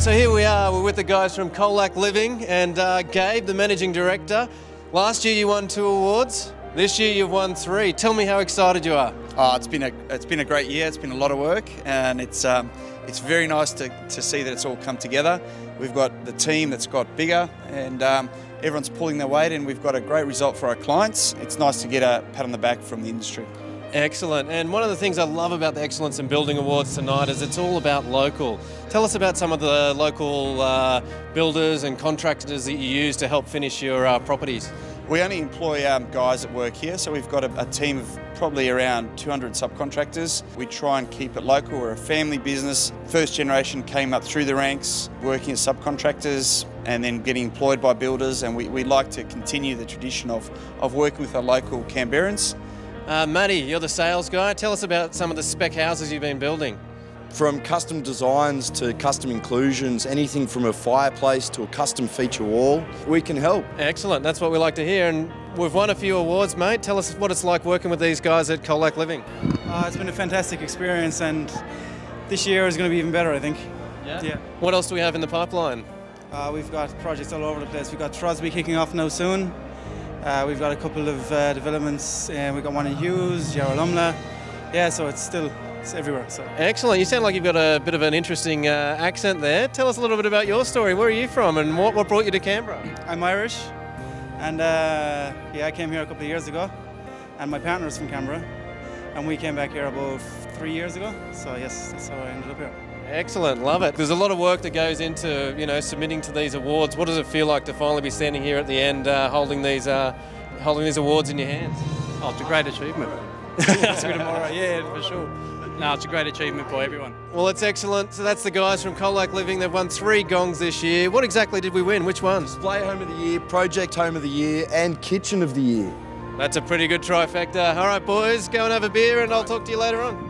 So here we are, we're with the guys from Kolak Living and uh, Gabe, the managing director. Last year you won two awards. This year you've won three. Tell me how excited you are. Oh, it's been a it's been a great year. It's been a lot of work, and it's um, it's very nice to, to see that it's all come together. We've got the team that's got bigger, and um, everyone's pulling their weight, and we've got a great result for our clients. It's nice to get a pat on the back from the industry. Excellent. And one of the things I love about the Excellence in Building Awards tonight is it's all about local. Tell us about some of the local uh, builders and contractors that you use to help finish your uh, properties. We only employ um, guys that work here, so we've got a, a, team of probably around 200 subcontractors. We try and keep it local. We're a family business. First generation came up through the ranks, working as subcontractors and then getting employed by builders, and we, we like to continue the tradition of, of working with our local Canberrans. Uh, Matty, you're the sales guy. Tell us about some of the spec houses you've been building. From custom designs to custom inclusions, anything from a fireplace to a custom feature wall, we can help. Excellent, that's what we like to hear. And we've won a few awards, mate. Tell us what it's like working with these guys at Kolak Living. Uh, it's been a fantastic experience, and this year is going to be even better, I think. Yeah. yeah. What else do we have in the pipeline? Uh, we've got projects all over the place. We've got Throsby kicking off now soon. Uh, we've got a couple of uh, developments. Uh, we've got one in Hughes, Yarralumla. Yeah, so it's still it's everywhere. So excellent. You sound like you've got a bit of an interesting uh, accent there. Tell us a little bit about your story. Where are you from, and what, what brought you to Canberra? I'm Irish, and uh, yeah, I came here a couple of years ago, and my partner's from Canberra, and we came back here about three years ago. So yes, that's how I ended up here. Excellent, love it. There's a lot of work that goes into you know submitting to these awards. What does it feel like to finally be standing here at the end, uh, holding these uh, holding these awards in your hands? Oh, it's a great achievement. it's a bit more, yeah, for sure. No, it's a great achievement for everyone. Well, it's excellent. So that's the guys from Kolak Living. They've won three gongs this year. What exactly did we win? Which ones? Display Home of the Year, Project Home of the Year, and Kitchen of the Year. That's a pretty good trifecta. All right, boys, go and have a beer, and I'll talk to you later on.